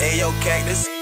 Hey yo, cactus.